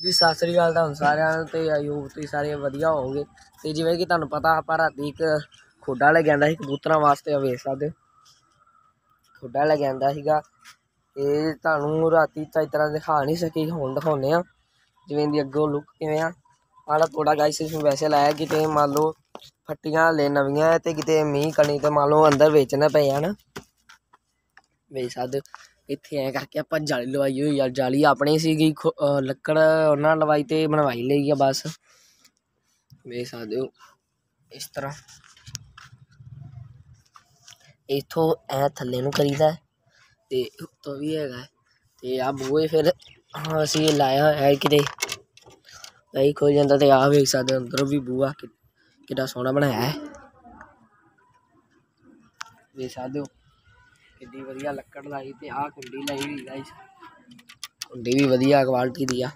ਜੀ, ਸਤਿ ਸ੍ਰੀ ਅਕਾਲ ਤੁਹਾਨੂੰ ਸਾਰਿਆਂ ਨੂੰ ਤੇ ਆਯੂਬ ਤੁਸੀਂ ਸਾਰੇ ਵਧੀਆ ਹੋਵੋਗੇ। ਤੇ ਜਿਵੇਂ ਕਿ ਤੁਹਾਨੂੰ ਪਤਾ, ਆਪਾਂ ਰਾਤੀ ਇੱਕ ਖੋਡਾ ਲੈ ਜਾਂਦਾ ਸੀ, ਕਬੂਤਰਾਂ ਵਾਸਤੇ ਆ ਵੇਖ ਸਕਦੇ ਹੋ। ਖੋਡਾ ਲੈ ਜਾਂਦਾ ਸੀਗਾ। ਇਹ ਤੁਹਾਨੂੰ ਰਾਤੀ ਤਾਂ ਇਸ ਤਰ੍ਹਾਂ ਦਿਖਾ ਨਹੀਂ ਸਕੀ, ਹੁਣ ਦਿਖਾਉਂਦੇ ਆ ਜਿਵੇਂ ਦੀ ਅੱਗੋਂ ਲੁੱਕ ਕਿਵੇਂ ਆ। ਆਲਾ ਥੋੜਾ ਗਾਇਸ ਇਸ ਨੂੰ ਵੈਸੇ ਲਾਇਆ, ਕਿਤੇ ਮੰਨ ਲਓ ਫੱਟੀਆਂ ਲੈ ਨਵੀਆਂ, ਤੇ ਕਿਤੇ ਮੀਂਹ ਕਣੀ, ਤੇ ਮੰਨ ਲਓ ਅੰਦਰ ਵੇਚਣਾ ਪਏ ਹਨ ਵੇਚ ਸਕਦੇ ਹੋ। ਇੱਥੇ ਐਂ ਕਰਕੇ ਆਪਾਂ ਜਾਲੀ ਲਵਾਈ ਹੋਈ ਆ, ਜਾਲੀ ਆਪਣੀ ਸੀਗੀ, ਖੁ- ਅਹ ਲੱਕੜ ਉਹਨਾਂ ਨੇ ਲਵਾਈ ਤੇ ਬਣਵਾਈ ਲਈ ਆ ਬਸ। ਵੇਖ ਸਕਦੇ ਹੋ, ਇਸ ਤਰ੍ਹਾਂ। ਇਥੋਂ ਐ ਥੱਲੇ ਨੂੰ ਕਰੀਦਾ ਹੈ ਤੇ ਉੱਤੋਂ ਵੀ ਹੈਗਾ ਹੈ। ਤੇ ਆ ਬੂਹੇ ਫਿਰ ਹਾਂ, ਅਸੀਂ ਇਹ ਲਾਇਆ ਹੋਇਆ ਹੈ ਕਿਤੇ। ਨਹੀਂ ਖੋ ਜਾਂਦਾ ਤੇ ਆ ਵੇਖ ਸਕਦੇ ਹੋ, ਅੰਦਰੋਂ ਵੀ ਬੂਹਾ ਕਿ- ਕਿੱਡਾ ਸੋਹਣਾ ਬਣਾਇਆ ਹੈ। ਵੇਖ ਸਕਦੇ ਹੋ ਕਿੱਡੀ ਵਧੀਆ ਲੱਕੜ ਲਾਈ ਤੇ ਆਹ ਕੁੰਡੀ ਲਾਈ ਹੋਈ ਗਾਇਸ ਕੁੰਡੀ ਵੀ ਵਧੀਆ ਕੁਆਲਿਟੀ ਦੀ ਆ।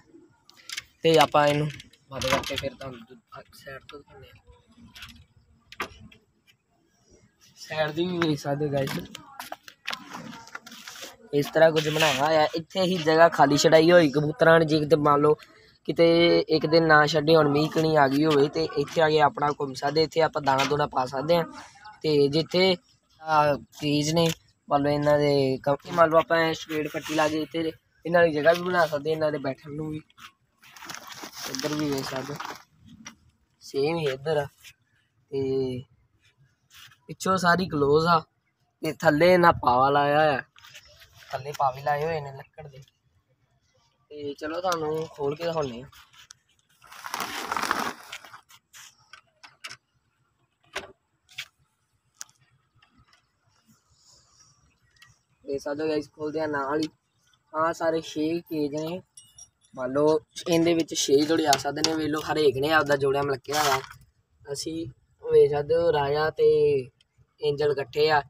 ਤੇ ਆਪਾਂ ਇਹਨੂੰ ਬੰਦ ਕਰਕੇ ਫਿਰ ਤੁਹਾਨੂੰ ਸਾਈਡ ਤੋਂ ਦਿਖਾਉਂਦੇ ਆ ਸਾਈਡ ਦੀ ਵੀ ਵੇਖ ਸਕਦੇ ਗਾਇਸ ਇਸ ਤਰ੍ਹਾਂ ਕੁਝ ਬਣਾਇਆ ਹੋਇਆ। ਇੱਥੇ ਹੀ ਜਗ੍ਹਾ ਖਾਲੀ ਛਡਾਈ ਹੋਈ ਕਬੂਤਰਾਂ ਨੇ ਜੇ ਕਿਤੇ ਮੰਨ ਲਓ ਕਿਤੇ ਇੱਕ ਦਿਨ ਨਾ ਛੱਡੇ ਹੁਣ ਮੀਂਹ ਕਣੀ ਆ ਗਈ ਹੋਵੇ ਤੇ ਇੱਥੇ ਆ ਕੇ ਆਪਣਾ ਘੁੰਮ ਸਕਦੇ ਇੱਥੇ ਆਪਾਂ ਦਾਣਾ ਦੂਣਾ ਪਾ ਸਕਦੇ ਆ ਤੇ ਜਿੱਥੇ ਚੀਜ਼ ਨੇ ਮੰਨ ਲਓ ਇਹਨਾਂ ਦੇ ਕੰਪਨੀ ਮੰਨ ਲਓ ਆਪਾਂ ਸਟ੍ਰੇਟ ਪੱਟੀ ਲਾ ਕੇ ਇੱਥੇ ਇਹਨਾਂ ਦੀ ਜਗ੍ਹਾ ਵੀ ਬਣਾ ਸਕਦੇ, ਇਹਨਾਂ ਦੇ ਬੈਠਣ ਨੂੰ ਵੀ। ਇੱਧਰ ਵੀ ਵੇਖ ਸਕਦੇ। ਸੇਮ ਹੀ ਇੱਧਰ। ਆ ਤੇ ਪਿੱਛੋਂ ਸਾਰੀ ਕਲੋਜ਼ ਆ। ਤੇ ਥੱਲੇ ਨਾ ਪਾਵਾ ਲਾਇਆ ਹੋਇਆ। ਥੱਲੇ ਪਾਵੇ ਲਾਏ ਹੋਏ ਨੇ ਲੱਕੜ ਦੇ। ਤੇ ਚਲੋ ਤੁਹਾਨੂੰ ਖੋਲ ਕੇ ਦਿਖਾਉਂਦੇ ਆ। ਇਹ ਸਾਡੇ ਗਾਇਸ ਖੋਲਦੇ ਆ ਨਾਲ ਹੀ। ਆ ਸਾਰੇ 6 ਕੇਜ ਨੇ। ਮੰਨ ਲਓ, ਇਹਦੇ ਵਿੱਚ 6 ਜੋੜੇ ਆ ਸਕਦੇ ਨੇ। ਵੇਖ ਲਓ, ਹਰੇਕ ਨੇ ਆਪਦਾ ਜੋੜਿਆ ਮਲਕਿਆ ਹੋਇਆ ਅਸੀਂ ਵੇਖ ਸਕਦੇ ਹੋ, ਰਾਜਾ ਤੇ ਐਂਜਲ ਇਕੱਠੇ ਆ।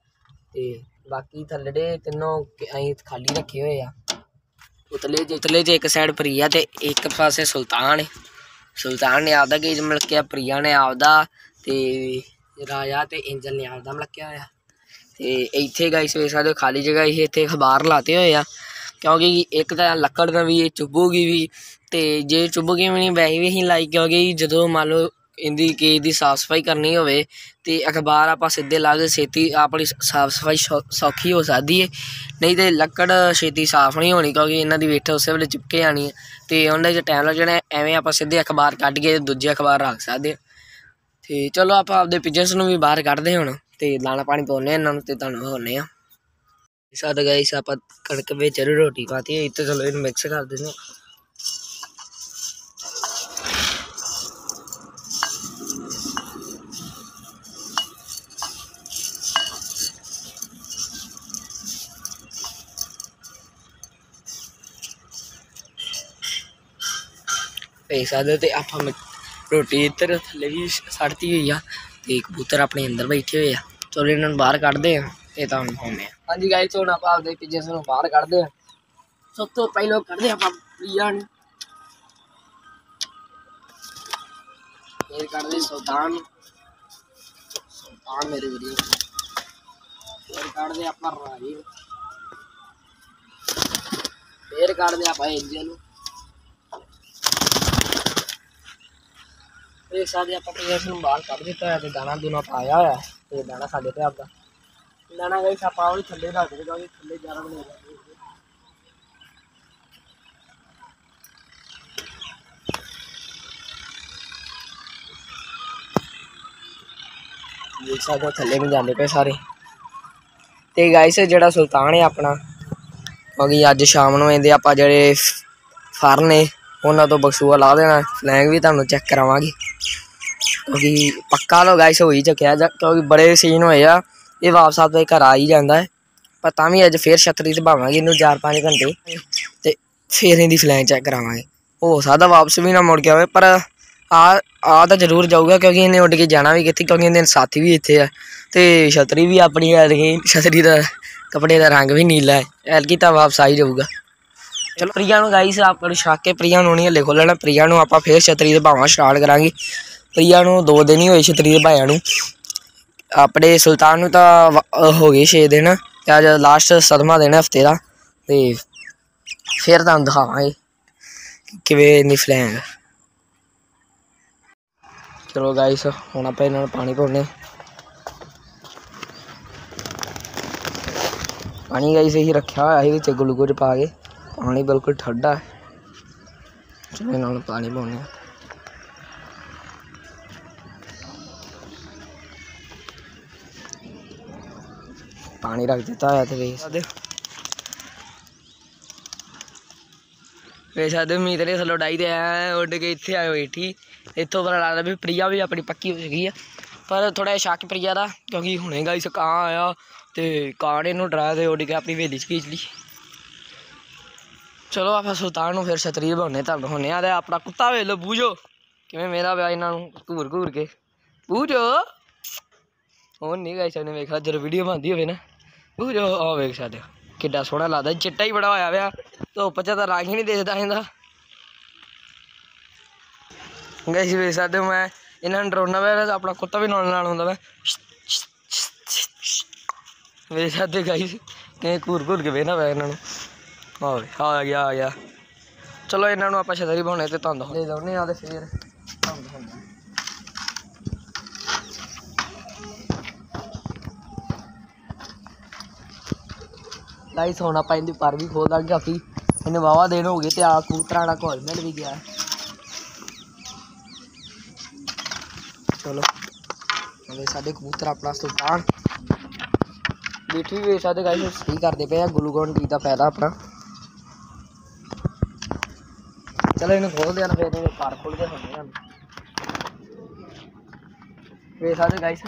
ਤੇ ਬਾਕੀ ਥੱਲੜੇ ਤਿੰਨੋਂ ਅਸੀਂ ਖਾਲੀ ਰੱਖੇ ਹੋਏ ਆ। ਉਤਲੇ ਜੇ ਉਤਲੇ ਜੇ ਇੱਕ ਸਾਈਡ ਪ੍ਰੀਆ ਤੇ ਇੱਕ ਪਾਸੇ ਸੁਲਤਾਨ ਹੈ ਸੁਲਤਾਨ ਨੇ ਆਪਦਾ ਕੇਜ ਮਲਕਿਆ, ਪ੍ਰੀਆ ਨੇ ਆਪਦਾ ਤੇ ਰਾਜਾ ਤੇ ਐਂਜਲ ਨੇ ਆਪਦਾ ਮਲਕਿਆ ਹੋਇਆ। ਤੇ ਇੱਥੇ ਗਾਇਸ ਵੇਖ ਸਕਦੇ ਹੋ ਖਾਲੀ ਜਗ੍ਹਾ ਇਹ ਇੱਥੇ ਅਖਬਾਰ ਲਾਤੇ ਹੋਏ ਆ। ਕਿਉਂਕਿ ਇੱਕ ਤਾਂ ਲੱਕੜ ਦਾ ਵੀ ਇਹ ਚੁੱਭੂਗੀ ਵੀ ਤੇ ਜੇ ਚੁੱਭੂਗੀ ਵੀ ਨਹੀਂ, ਵੈਸੇ ਵੀ ਅਸੀਂ ਲਾਈ ਕਿਉਂਕਿ ਜਦੋਂ ਮੰਨ ਲਓ ਇਹਦੀ ਕੇਜ ਦੀ ਸਾਫ਼ ਸਫ਼ਾਈ ਕਰਨੀ ਹੋਵੇ ਤੇ ਅਖਬਾਰ ਆਪਾਂ ਸਿੱਧੇ ਲਾ ਕੇ ਛੇਤੀ ਆਪਣੀ ਸਾਫ਼ ਸਫ਼ਾਈ ਸੌਖੀ ਹੋ ਸਕਦੀ ਹੈ ਨਹੀਂ ਤੇ ਲੱਕੜ ਛੇਤੀ ਸਾਫ਼ ਨਹੀਂ ਹੋਣੀ ਕਿਉਂਕਿ ਇਹਨਾਂ ਦੀ ਵੇਠ ਉਸੇ ਵੇਲੇ ਚਿਪਕੇ ਜਾਣੀ ਹੈ ਤੇ ਉਹਨਾਂ ਦੇ ਟਾਈਮ ਲੱਗ ਜਾਣਾ ਐਵੇਂ ਆਪਾਂ ਸਿੱਧੇ ਅਖਬਾਰ ਕੱਢ ਕੇ ਦੂਜੇ ਅਖਬਾਰ ਰੱਖ ਸਕਦੇ ਹਾਂ ਤੇ ਚਲੋ ਆਪਾਂ ਆਪਦੇ ਪਿਜਨਸ ਨੂੰ ਵੀ ਬਾਹਰ ਕੱਢਦੇ ਹੁਣ। ਤੇ ਦਾਣਾ ਪਾਣੀ ਪਾਉਂਦੇ ਇਹਨਾਂ ਨੂੰ ਤੇ ਤੁਹਾਨੂੰ ਹੋਣੇ ਆ ਸਾਡਾ ਗਾਇਸ ਆਪਾਂ ਕਣਕ ਵਿੱਚ ਰੋਟੀ ਪਾਤੀ ਹੈ, ਇੱਥੇ ਚਲੋ ਇਹਨੂੰ ਮਿਕਸ ਕਰ ਦਿੰਦੇ ਹਾਂ। ਵੇਖ ਸਕਦੇ ਤੇ ਆਪਾਂ ਰੋਟੀ ਇੱਧਰ ਥੱਲੇ ਵੀ ਸੜਤੀ ਹੋਈ ਆ, ਤੇ ਕਬੂਤਰ ਆਪਣੇ ਅੰਦਰ ਬੈਠੇ ਹੋਏ ਆ। ਚਲੋ ਇਹਨਾਂ ਨੂੰ ਬਾਹਰ ਕੱਢਦੇ ਆ ਤੇ ਤੁਹਾਨੂੰ ਪਾਉਂਦੇ ਆ। ਹਾਂਜੀ ਗਾਇਸ ਹੁਣ ਆਪਾਂ ਆਪਦੇ ਪਿਜਨਸ ਨੂੰ ਬਾਹਰ ਕੱਢਦੇ ਆ। ਸਭ ਤੋਂ ਪਹਿਲਾਂ ਕੱਢਦੇ ਆਪਾਂ ਪ੍ਰਿਆ ਨੂੰ। ਫਿਰ ਕੱਢਦੇ ਸੁਲਤਾਨ ਸੁਲਤਾਨ ਮੇਰੇ ਵੀਡੀਓ ਫਿਰ ਕੱਢਦੇ ਆਪਾਂ ਰਾਜੀ ਨੂੰ। ਕੱਢਦੇ ਆਪਾਂ ਐਂਜਲ ਨੂੰ। ਇਹ ਸਾਡੇ ਆਪਾਂ ਪਲੇਅਰਸ ਨੂੰ ਬਾਹਰ ਕੱਢ ਦਿੱਤਾ ਹੋਇਆ ਤੇ ਦਾਣਾ ਦੂਣਾ ਪਾਇਆ ਹੋਇਆ ਤੇ ਦਾਣਾ ਸਾਡੇ ਤੇ ਆਪਦਾ। ਦਾਣਾ ਗਈ ਆਪਾਂ, ਉਹ ਵੀ ਥੱਲੇ ਰੱਖ ਦੇ ਕਿਉਂਕਿ ਥੱਲੇ ਜ਼ਿਆਦਾ ਬਣੇ ਦੇਖ ਸਕਦੇ ਹੋ ਥੱਲੇ ਨੂੰ ਜਾਂਦੇ ਪਏ ਸਾਰੇ। ਤੇ ਗਾਇਸ ਜਿਹੜਾ ਸੁਲਤਾਨ ਹੈ ਆਪਣਾ ਕਿਉਂਕਿ ਅੱਜ ਸ਼ਾਮ ਨੂੰ ਇਹਦੇ ਆਪਾਂ ਜਿਹੜੇ ਫਰ ਨੇ, ਉਹਨਾਂ ਤੋਂ ਬਕਸੂਆ ਲਾ ਦੇਣਾ। ਫਲੈਂਗ ਵੀ ਤੁਹਾਨੂੰ ਚੈੱਕ ਕਰਾਵਾਂਗੇ। ਕਿਉਂਕਿ ਪੱਕਾ ਲੋ ਗਾਇਸ ਹੋ ਹੀ ਚੁੱਕਿਆ ਕਿਉਂਕਿ ਬੜੇ ਸੀਨ ਹੋਏ ਆ, ਇਹ ਵਾਪਸ ਆਪਦੇ ਘਰ ਆ ਹੀ ਜਾਂਦਾ ਹੈ। ਪਰ ਤਾਂ ਵੀ ਅੱਜ ਫੇਰ ਛਤਰੀ ਤੇ ਭਾਵਾਂਗੇ ਇਹਨੂੰ 4-5 ਘੰਟੇ ਤੇ ਫੇਰ ਇਹਦੀ ਫਲੈਂਗ ਚੈੱਕ ਕਰਾਵਾਂਗੇ। ਹੋ ਸਕਦਾ ਵਾਪਸ ਵੀ ਨਾ ਮੁੜ ਕੇ ਆਵੇ, ਪਰ ਆ ਆ ਤਾਂ ਜ਼ਰੂਰ ਜਾਊਗਾ ਕਿਉਂਕਿ ਇਹਨੇ ਉੱਡ ਕੇ ਜਾਣਾ ਵੀ ਕਿੱਥੇ, ਕਿਉਂਕਿ ਇਹਦੇ ਸਾਥੀ ਵੀ ਇੱਥੇ ਆ। ਤੇ ਛਤਰੀ ਵੀ ਆਪਣੀ ਹੈ ਰਹੀ ਛਤਰੀ ਦਾ ਕਪੜੇ ਦਾ ਰੰਗ ਵੀ ਨੀਲਾ ਹੈ। ਐਲਕੀ ਤਾਂ ਵਾਪਸ ਆ ਹੀ ਜਾਊਗਾ। ਚਲੋ, ਪ੍ਰਿਆ ਨੂੰ ਗਾਈਸ ਆਪਾਂ ਨੂੰ ਛੱਕ ਕੇ ਪ੍ਰਿਆ ਨੂੰ ਨਹੀਂ ਹਲੇ ਖੋਲਣਾ ਪ੍ਰਿਆ ਨੂੰ ਆਪਾਂ ਫੇਰ ਛਤਰੀ ਦੇ ਭਾਵਾਂ ਸਟਾਰਟ ਕਰਾਂਗੇ। ਪ੍ਰਿਆ ਨੂੰ ਦੋ ਦਿਨ ਹੀ ਹੋਏ ਛਤਰੀ ਦੇ ਭਾਵਾਂ ਨੂੰ। ਆਪਣੇ ਸੁਲਤਾਨ ਨੂੰ ਤਾਂ ਹੋ ਗਏ 6 ਦਿਨ। ਤੇ ਅੱਜ ਲਾਸਟ ਸਦਮਾ ਦਿਨ ਹਫ਼ਤੇ ਦਾ। ਤੇ ਫਿਰ ਤੁਹਾਨੂੰ ਦਿਖਾਵਾਂਗੇ ਕਿਵੇਂ ਨਹੀਂ ਫਲੈਂਗ ਚਲੋ ਗਾਇਸ ਹੁਣ ਆਪਾਂ ਇਹਨਾਂ ਨੂੰ ਪਾਣੀ ਪਾਉਣੇ ਪਾਣੀ ਗਾਇਸ ਇਹੀ ਰੱਖਿਆ ਹੋਇਆ ਸੀ, ਵਿੱਚ ਗਲੂਕੋਜ਼ ਪਾ ਕੇ। ਪਾਣੀ ਬਿਲਕੁਲ ਠੰਡਾ ਹੈ। ਚਲੋ ਇਹਨਾਂ ਨੂੰ ਪਾਣੀ ਪਾਉਣੇ ਆ ਪਾਣੀ ਰੱਖ ਦਿੱਤਾ ਹੋਇਆ ਤੇ ਵੇਖ ਸਕਦੇ ਹੋ। ਵੇਖ ਸਕਦੇ ਹੋ ਮੀਤ ਥੱਲੋਂ ਡਾਈ ਤੇ ਐ ਉੱਡ ਕੇ ਇੱਥੇ ਆਏ ਬੈਠੀ ਇੱਥੋਂ ਪਤਾ ਲੱਗਦਾ ਵੀ ਪ੍ਰਿਆ ਵੀ ਆਪਣੀ ਪੱਕੀ ਹੋ ਗਈ ਆ। ਪਰ ਥੋੜਾ ਸ਼ੱਕ ਪ੍ਰਿਆ ਦਾ, ਕਿਉਂਕਿ ਹੁਣੇ ਗਾਈਸ ਕਾਂ ਆਇਆ ਤੇ ਕਾਂ ਨੇ ਇਹਨੂੰ ਡਰਾ ਤੇ ਉੱਡ ਕੇ ਆਪਣੀ ਵੇਲੀ ਚ ਖੀਚ ਲਈ। ਚਲੋ ਆਪਾਂ ਸੁਲਤਾਨ ਨੂੰ ਫਿਰ ਛਤਰੀ ਬਣਾਉਣੇ ਤੁਹਾਨੂੰ ਹੁਣੇ ਆ ਤੇ ਆਪਣਾ ਕੁੱਤਾ ਵੇਖ ਲਓ, ਬੂਝੋ। ਕਿਵੇਂ ਮੇਰਾ ਵਿਆਹ ਇਹਨਾਂ ਨੂੰ ਘੂਰ ਘੂਰ ਕੇ। ਬੂਝੋ। ਉਹ ਨਹੀਂ ਗਾਈਸ ਨੇ ਵੇਖਿਆ, ਜਦੋਂ ਵੀਡੀਓ ਬਣਦੀ ਹੋਵੇ ਨਾ। ਬੂਝੋ ਆ ਵੇਖ ਸਕਦੇ ਹੋ, ਕਿੱਡਾ ਸੋਹਣਾ ਲੱਗਦਾ, ਚਿੱਟਾ ਹੀ ਬੜਾ ਹੋਇਆ ਵਿਆ ਧੁੱਪ ਚ ਤਾਂ ਰੰਗ ਹੀ ਨਹੀਂ ਦਿਖਦਾ ਇਹਦਾ। ਗਾਈਸ ਵੇਖ ਸਕਦੇ ਹੋ ਮੈਂ, ਇਹਨਾਂ ਨੂੰ ਡਰਾਉਣਾ ਵੇ ਆਪਣਾ ਕੁੱਤਾ ਵੀ ਨਾਲ ਨਾਲ ਹੁੰਦਾ ਵਾ ਵੇਖ ਸਕਦੇ ਗਾਈਸ ਕਿ ਘੂਰ ਘੂਰ ਕੇ ਵੇਖਣਾ ਵੇ ਇਹਨਾਂ ਨੂੰ। ਆ ਵੇ ਆ ਗਿਆ ਆ ਗਿਆ। ਚਲੋ ਇਹਨਾਂ ਨੂੰ ਆਪਾਂ ਛਤਰੀ ਬਣਾਉਣੇ ਤੇ ਧੰਦ ਦੇ ਲਾਉਣੇ ਆ ਤੇ ਫੇਰ ਧੰਦ ਹੁੰਦਾ। ਗਾਈਸ ਹੁਣ ਆਪਾਂ ਇਹਦੀ ਪਰ ਵੀ ਖੋਲ ਦਾਂਗੇ ਕਾਫੀ। ਇਹਨੂੰ ਵਾਵਾ ਦੇਣ ਹੋ ਗਏ ਤੇ ਆ ਕੂਤਰਾਂ ਦਾ ਘੋਲ ਮਿਲ ਵੀ ਗਿਆ। ਚਲੋ। હવે ਸਾਡੇ ਕਬੂਤਰ ਆਪਣਾ ਸੁਲਤਾਨ। ਬੈਠੀ ਵੀ ਸਾਡੇ ਗਾਈਸ ਸਹੀ ਕਰਦੇ ਪਏ ਆ ਗਲੂਕੋਨ ਡੀ ਦਾ ਫਾਇਦਾ ਆਪਣਾ। ਚਲੋ ਇਹਨੂੰ ਖੋਲਦੇ ਆ ਨਾ ਫਿਰ ਇਹਦੇ ਪਰ ਖੋਲ ਕੇ ਹੁੰਦੇ ਆ ਵੇ ਸਾਡੇ ਗਾਈਸ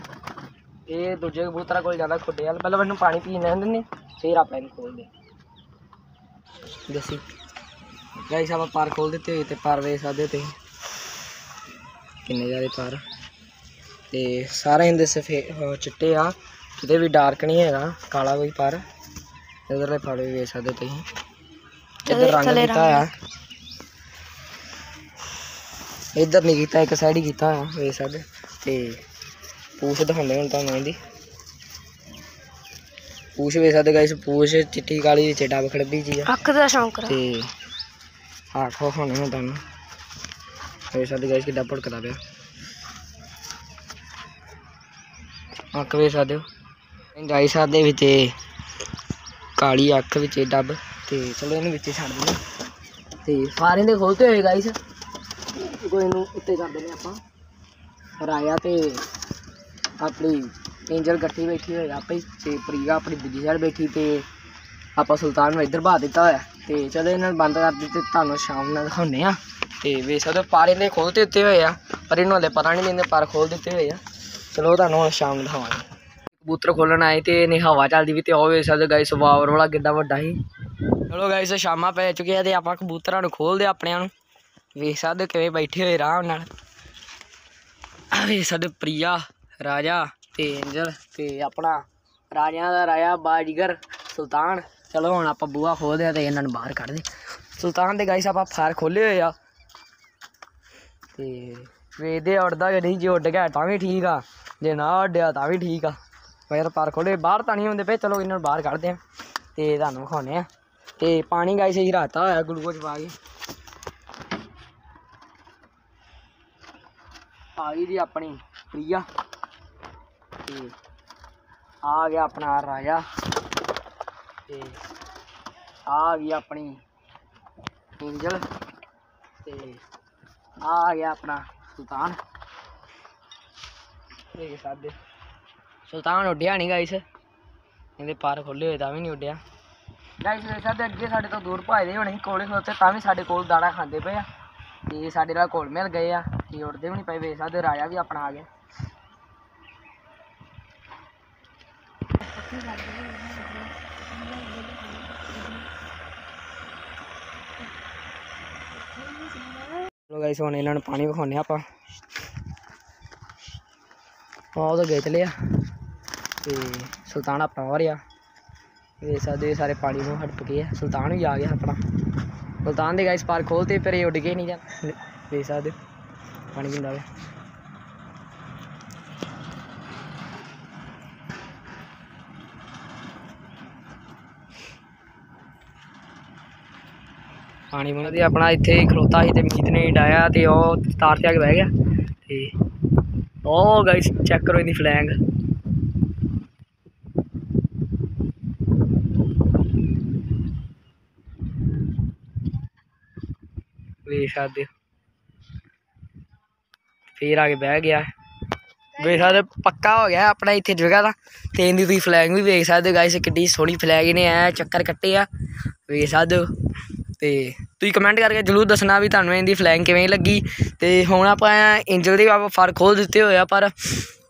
ਇਹ ਦੂਜੇ ਕਬੂਤਰਾਂ ਕੋਲ ਜਾਂਦਾ ਖੁੱਡੇ ਵਾਲ ਪਹਿਲਾਂ ਮੈਨੂੰ ਪਾਣੀ ਪੀਣ ਲੈਣ ਦਿੰਦੇ। ਫਿਰ ਆਪਾਂ ਇਹਨੂੰ ਖੋਲਦੇ ਦੱਸੀ। ਗਾਇਸ ਆਪਾਂ ਪਰ ਖੋਲ ਦਿੱਤੇ ਹੋਏ ਤੇ ਪਰ ਵੇਖ ਸਕਦੇ ਤੇ ਕਿੰਨੇ ਜ਼ਿਆਦਾ ਪਰ। ਤੇ ਸਾਰੇ ਇਹਦੇ ਸਫੇ ਚਿੱਟੇ ਆ। ਕਿਤੇ ਵੀ ਡਾਰਕ ਨਹੀਂ ਹੈਗਾ। ਕਾਲਾ ਕੋਈ ਪਰ। ਇਧਰਲੇ ਫੜ ਵੀ ਵੇਖ ਸਕਦੇ ਤੁਸੀਂ। ਇੱਧਰ ਰੰਗ ਕੀਤਾ ਆ ਇੱਧਰ ਨਹੀਂ ਕੀਤਾ ਇੱਕ ਸਾਈਡ ਹੀ ਕੀਤਾ ਆ ਵੇਖ ਸਕਦੇ ਤੇ ਪੂਛ ਦਿਖਾਉਂਦੇ ਹੁਣ ਤੁਹਾਨੂੰ ਇਹਦੀ। ਪੂਛ ਵੇਖ ਸਕਦੇ ਗਾਇਸ ਪੂਛ ਚਿੱਟੀ ਕਾਲੀ ਵਿੱਚ ਡੱਬ ਖੜਦੀ ਜੀ ਆ ਅੱਖ ਦਾ ਸ਼ੌਂਕ ਰਾ ਤੇ ਆਖੋ ਹੁਣ ਹੁਣ ਤੁਹਾਨੂੰ ਵੇਖ ਸਕਦੇ ਗਾਇਸ ਕਿੱਦਾਂ ਭੜਕਦਾ ਪਿਆ ਅੱਖ ਵੇਖ ਸਕਦੇ ਹੋ ਗਾਇਸ ਸਾਡੇ ਵਿੱਚ ਇਹ ਕਾਲੀ ਅੱਖ ਵਿੱਚ ਇਹ ਡੱਬ ਤੇ ਚਲੋ ਇਹਨੂੰ ਵਿੱਚ ਹੀ ਛੱਡ ਦਿੰਦੇ ਹਾਂ। ਤੇ ਸਾਰਿਆਂ ਦੇ ਖੋਲਤੇ ਹੋਏ ਗਾਇਸ ਕੋਈ ਇਹਨੂੰ ਉੱਤੇ ਕਰ ਦਿੰਦੇ ਆਪਾਂ ਰਾਇਆ ਤੇ ਆਪਣੀ ਐਂਜਲ ਇਕੱਠੀ ਬੈਠੀ ਹੋਈ ਆਪੇ ਹੀ ਤੇ ਪ੍ਰੀਆ ਆਪਣੀ ਦੂਜੀ ਸਾਈਡ ਬੈਠੀ ਤੇ ਆਪਾਂ ਸੁਲਤਾਨ ਨੂੰ ਇੱਧਰ ਬਹਾ ਦਿੱਤਾ ਹੋਇਆ। ਤੇ ਚਲੋ ਇਹਨਾਂ ਨੂੰ ਬੰਦ ਕਰ ਦਿੱਤੇ ਤੁਹਾਨੂੰ ਸ਼ਾਮ ਨਾਲ ਦਿਖਾਉਂਦੇ ਆ ਤੇ ਵੇਖ ਸਕਦੇ ਹੋ, ਪਰ ਇਹਦੇ ਖੋਲ ਦਿੱਤੇ ਹੋਏ ਆ, ਪਰ ਇਹਨੂੰ ਹਲੇ ਪਤਾ ਨਹੀਂ ਇਹਨੇ ਪਰ ਖੋਲ ਦਿੱਤੇ ਹੋਏ ਆ। ਚਲੋ ਤੁਹਾਨੂੰ ਹੁਣ ਸ਼ਾਮ ਨੂੰ ਦਿਖਾਵਾਂਗੇ। ਕਬੂਤਰ ਖੋਲਣ ਆਏ ਤੇ ਇਹਨੇ ਹਵਾ ਚੱਲਦੀ ਵੀ ਤੇ ਉਹ ਵੇਖ ਸਕਦੇ ਗਾਇਸ ਵਾਵਰ ਵਾਲਾ ਕਿੱਡਾ ਵੱਡਾ ਸੀ। ਚਲੋ ਗਾਇਸ ਸ਼ਾਮਾਂ ਪੈ ਚੁੱਕੀਆਂ ਤੇ ਆਪਾਂ ਕਬੂਤਰਾਂ ਨੂੰ ਖੋਲਦੇ ਆਪਣਿਆਂ ਨੂੰ। ਵੇਖ ਸਕਦੇ ਕਿਵੇਂ ਬੈਠੇ ਹੋਏ ਆਰਾਮ ਨਾਲ। ਵੇਖ ਸਕਦੇ ਹੋ, ਪ੍ਰਿਆ, ਰਾਜਾ। ਤੇ ਐਂਜਲ ਤੇ ਆਪਣਾ ਰਾਜਿਆਂ ਦਾ ਰਾਜਾ ਬਾਜੀਗਰ ਸੁਲਤਾਨ। ਚਲੋ ਹੁਣ ਆਪਾਂ ਬੂਹਾ ਖੋਲਦੇ ਆ ਤੇ ਇਹਨਾਂ ਨੂੰ ਬਾਹਰ ਕੱਢਦੇ ਸੁਲਤਾਨ ਦੇ ਗਾਇਸ ਆਪਾਂ ਫਾਰ ਖੋਲੇ ਹੋਏ ਆ। ਤੇ ਵੇਦੇ ਉੜਦਾ ਕਿ ਨਹੀਂ, ਜੇ ਉੱਡ ਗਿਆ ਤਾਂ ਵੀ ਠੀਕ ਆ, ਜੇ ਨਾ ਉੱਡਿਆ ਤਾਂ ਵੀ ਠੀਕ ਆ। ਫੇਰ ਪਰ ਖੋਲੇ, ਬਾਹਰ ਤਾਂ ਨਹੀਂ ਹੁੰਦੇ ਪਏ, ਚਲੋ ਇਹਨਾਂ ਨੂੰ ਬਾਹਰ ਕੱਢਦੇ ਆ ਤੇ ਤੁਹਾਨੂੰ ਵਿਖਾਉਂਦੇ ਆ ਤੇ ਪਾਣੀ ਗਾਇਸ ਹੀ ਰਾਤਾ ਹੋਇਆ ਗਲੂਕੋਜ਼ ਪਾ ਕੇ। ਆ ਗਈ ਜੀ ਆਪਣੀ ਪ੍ਰਿਆ। ਤੇ ਆ ਗਿਆ ਆਪਣਾ ਰਾਜਾ ਤੇ ਆ ਗਈ ਆਪਣੀ ਐਂਜਲ ਤੇ ਆ ਗਿਆ ਆਪਣਾ ਸੁਲਤਾਨ। ਇਹ ਸਾਡੇ? ਸੁਲਤਾਨ ਉੱਡਿਆ ਨਹੀਂ ਗਾਇਸ ਇਹਦੇ ਪਰ ਖੁੱਲੇ ਹੋਏ ਤਾਂ ਵੀ ਨਹੀਂ ਉੱਡਿਆ। ਗਾਇਸ ਸਾਡੇ ਅੱਗੇ ਸਾਡੇ ਤੋਂ ਦੂਰ ਭਜਦੇ ਹੋਣੇ ਸੀ ਕੋਲੇ ਖਲੋਤੇ ਤਾਂ ਵੀ ਸਾਡੇ ਕੋਲ ਦਾਣਾ ਖਾਂਦੇ ਪਏ ਆ। ਤੇ ਸਾਡੇ ਨਾਲ ਕੋਲ ਮਿਲ ਗਏ ਆ ਤੇ ਉੱਡਦੇ ਵੀ ਨਹੀਂ ਪਏ। ਵੇਖ ਸਕਦੇ ਰਾਜਾ ਵੀ ਆਪਣਾ ਆ ਗਿਆ। ਚਲੋ ਗਾਇਸ ਹੁਣ ਇਹਨਾਂ ਨੂੰ ਪਾਣੀ ਵਿਖਾਉਂਦੇ ਹਾਂ ਆਪਾਂ। ਆਹ ਉਹ ਤਾਂ ਗਏ ਚਲੇ ਆ ਤੇ ਸੁਲਤਾਨ ਆਪਣਾ ਹੋ ਰਿਹਾ ਵੇਖ ਸਕਦੇ ਹੋ ਸਾਰੇ ਪਾਣੀ ਨੂੰ ਹੜਪ ਚੁੱਕੇ ਆ। ਸੁਲਤਾਨ ਵੀ ਆ ਗਿਆ ਆਪਣਾ। ਸੁਲਤਾਨ ਦੇ ਗਾਇਸ ਪਾਰ ਖੋਲਤੇ ਪਰ ਇਹ ਉੱਡ ਕੇ ਨਹੀਂ ਜਾਂ ਵੇਖ ਸਕਦੇ ਪਾਣੀ ਪੀਂਦਾ ਵੇ ਪਾਣੀ ਮੁੰਨ ਤੇ ਆਪਣਾ ਇੱਥੇ ਹੀ ਖਲੋਤਾ ਸੀ ਤੇ ਮੀਤ ਨੇ ਡਾਇਆ ਤੇ ਉਹ ਤਾਰ ਤੇ ਆ ਕੇ ਬਹਿ ਗਿਆ ਤੇ ਉਹ ਗਾਇਸ ਚੈੱਕ ਕਰੋ ਇਹਦੀ ਫਲੈਂਗ ਵੇਖ ਸਕਦੇ ਹੋ। ਫੇਰ ਆ ਕੇ ਬਹਿ ਗਿਆ। ਵੇਖ ਸਕਦੇ ਹੋ, ਪੱਕਾ ਹੋ ਗਿਆ ਆਪਣਾ ਇੱਥੇ ਜਗ੍ਹਾ ਦਾ। ਤੇ ਇਹਦੀ ਤੁਸੀਂ ਫਲੈਗ ਵੀ ਵੇਖ ਸਕਦੇ ਹੋ ਗਾਇਸ ਕਿੱਡੀ ਸੋਹਣੀ ਫਲੈਗ ਇਹਨੇ ਐ ਚੱਕਰ ਕੱਟੇ ਆ। ਵੇਖ ਸਕਦੇ ਹੋ। ਤੇ ਤੁਸੀਂ ਕਮੈਂਟ ਕਰਕੇ ਜਰੂਰ ਦੱਸਣਾ ਵੀ ਤੁਹਾਨੂੰ ਇਹਦੀ ਫਲੈਗ ਕਿਵੇਂ ਲੱਗੀ। ਤੇ ਹੁਣ ਆਪਾਂ ਇੰਜਲ ਦੇ ਆਪਾਂ ਫਰ ਖੋਲ ਦਿੱਤੇ ਹੋਏ ਆ, ਪਰ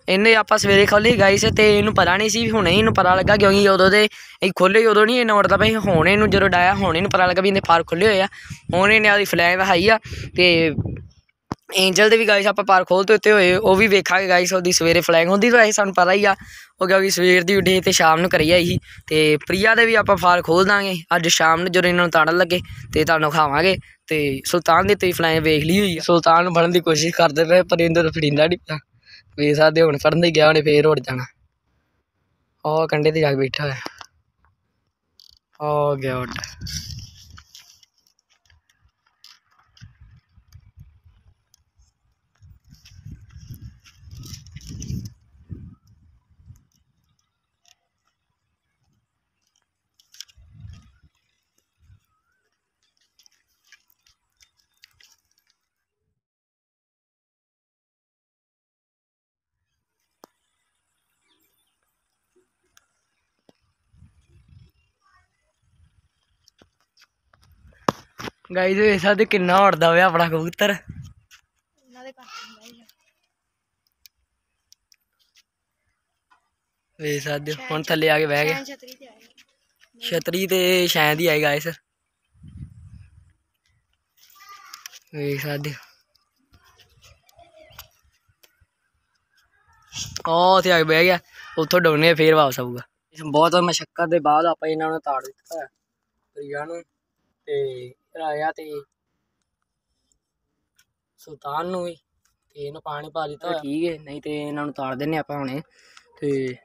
ਇਹਨੇ ਆਪਾਂ ਸਵੇਰੇ ਖੋਲੀ ਗਾਈਸ ਤੇ ਇਹਨੂੰ ਪਤਾ ਨਹੀਂ ਸੀ ਵੀ ਹੁਣੇ ਇਹਨੂੰ ਪਤਾ ਲੱਗਾ ਕਿਉਂਕਿ ਉਦੋਂ ਦੇ ਇਹ ਖੋਲੇ ਉਦੋਂ ਨਹੀਂ ਇਹ ਨੋਟਦਾ ਪਈ ਹੁਣ ਇਹਨੂੰ ਜਦੋਂ ਡਾਇਆ, ਹੁਣ ਇਹਨੂੰ ਪਤਾ ਲੱਗਾ ਵੀ ਇਹਨੇ ਫਰ ਖੁੱਲੇ ਹੋਏ ਆ। ਹੁਣ ਇਹਨੇ ਆਦੀ ਫਲੈਂਗ ਵਿਖਾਈ ਆ ਤੇ ਐਂਜਲ ਦੇ ਵੀ ਗਾਇਸ਼ ਆਪਾਂ ਪਰ ਖੋਲ ਦਿੱਤੇ ਹੋਏ, ਉਹ ਵੀ ਵੇਖਾਂਗੇ ਗਾਇਸ਼ ਉਹਦੀ ਸਵੇਰੇ ਫਲੈਗ ਹੁੰਦੀ ਤਾਂ ਵੈਸੇ ਸਾਨੂੰ ਪਤਾ ਹੀ ਆ। ਉਹ ਕਿਉਂਕਿ ਸਵੇਰ ਦੀ ਉੱਠੀ ਤੇ ਸ਼ਾਮ ਨੂੰ ਕਰੀ ਆਈ ਸੀ ਤੇ ਪ੍ਰਿਆ ਦੇ ਵੀ ਆਪਾਂ ਫਾਰ ਖੋਲ ਦਾਂਗੇ। ਅੱਜ ਸ਼ਾਮ ਨੂੰ ਜਦੋਂ ਇਹਨਾਂ ਨੂੰ ਤਾੜਨ ਲੱਗੇ ਤੇ ਤੁਹਾਨੂੰ ਖਾਵਾਂਗੇ ਤੇ ਸੁਲਤਾਨ ਦੀ ਤੁਸੀਂ ਫਲੈਗ ਵੇਖ ਲਈ ਹੋਈ ਆ। ਸੁਲਤਾਨ ਨੂੰ ਫੜਨ ਦੀ ਕੋਸ਼ਿਸ਼ ਕਰਦੇ ਪਏ, ਪਰ ਇਹਦੇ ਤੋਂ ਨਹੀਂ ਪਿਆ। ਵੇਖ ਸਕਦੇ ਹੁਣ, ਫੜਨ ਦੇ ਗਿਆ, ਉਹਨੇ ਫੇਰ ਉੱਡ ਜਾਣਾ। ਉਹ ਕੰਡੇ ਤੇ ਜਾ ਕੇ ਬੈਠਾ ਹੋਇਆ। ਹੋ ਗਿਆ ਉੱਡ। ਗਾਈਸ ਵੇਖ ਸਕਦੇ ਕਿੰਨਾ ਉੜਦਾ ਹੋਇਆ ਆਪਣਾ ਕਬੂਤਰ। ਇਹਨਾਂ ਦੇ ਘਰ ਹੁੰਦਾ ਹੀ ਆ। ਵੇਖ ਸਕਦੇ ਹੋ, ਹੁਣ ਥੱਲੇ ਆ ਕੇ ਬਹਿ ਗਿਆ। ਛਤਰੀ ਤੇ ਆਏ ਛਤਰੀ ਤੇ ਸ਼ਾਇਦ ਹੀ ਆਏ ਗਾਇਸ ਵੇਖ ਸਕਦੇ ਹੋ। ਉਹ ਤੇ ਆ ਕੇ ਬਹਿ ਗਿਆ। ਉੱਥੋਂ ਡਾਉਨੇ ਫੇਰ ਵਾਪਸ ਆਊਗਾ। ਬਹੁਤ ਮਸ਼ੱਕਤ ਦੇ ਬਾਅਦ ਆਪਾਂ ਇਹਨਾਂ ਨੂੰ ਤਾੜ ਦਿੱਤਾ। ਹੈ ਪ੍ਰਿਆ ਨੂੰ ਤੇ ਰਾਇਆ ਤੇ ਸੁਲਤਾਨ ਨੂੰ ਵੀ ਤੇ ਇਹਨੂੰ ਪਾਣੀ ਪਾ ਦਿੱਤਾ ਹੋਇਆ। ਠੀਕ ਹੈ, ਨਹੀਂ ਤੇ ਇਹਨਾਂ ਨੂੰ ਤਾੜ ਦਿੰਨੇ ਆਪਾਂ ਹੁਣੇ। ਤੇ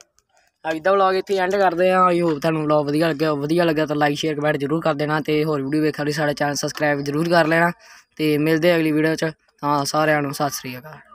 ਅੱਜ ਦਾ ਵਲੌਗ ਇੱਥੇ ਐਂਡ ਕਰਦੇ ਹਾਂ। ਆਈ ਹੋਪ ਤੁਹਾਨੂੰ ਵਲੌਗ ਵਧੀਆ ਲੱਗਿਆ ਵਧੀਆ ਲੱਗਿਆ ਤਾਂ ਲਾਈਕ ਸ਼ੇਅਰ ਕਮੈਂਟ ਜ਼ਰੂਰ ਕਰ ਦੇਣਾ ਤੇ ਹੋਰ ਵੀਡੀਓ ਵੇਖਣ ਲਈ ਸਾਡੇ ਚੈਨਲ ਸਬਸਕ੍ਰਾਈਬ ਜ਼ਰੂਰ ਕਰ ਲੈਣਾ ਤੇ ਮਿਲਦੇ ਆ ਅਗਲੀ ਵੀਡੀਓ 'ਚ। ਤਾਂ ਸਾਰਿਆਂ ਨੂੰ ਸਤਿ ਸ੍ਰੀ ਅਕਾਲ।